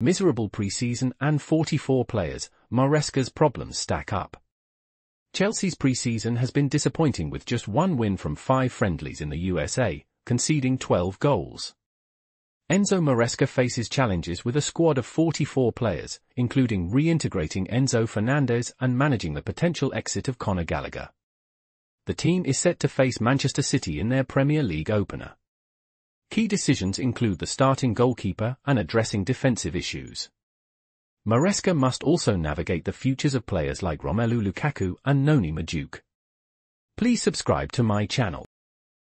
Miserable preseason and 44 players, Maresca's problems stack up. Chelsea's preseason has been disappointing with just one win from five friendlies in the USA, conceding 12 goals. Enzo Maresca faces challenges with a squad of 44 players, including reintegrating Enzo Fernandez and managing the potential exit of Conor Gallagher. The team is set to face Manchester City in their Premier League opener. Key decisions include the starting goalkeeper and addressing defensive issues. Maresca must also navigate the futures of players like Romelu Lukaku and Noni Madueke. Please subscribe to my channel.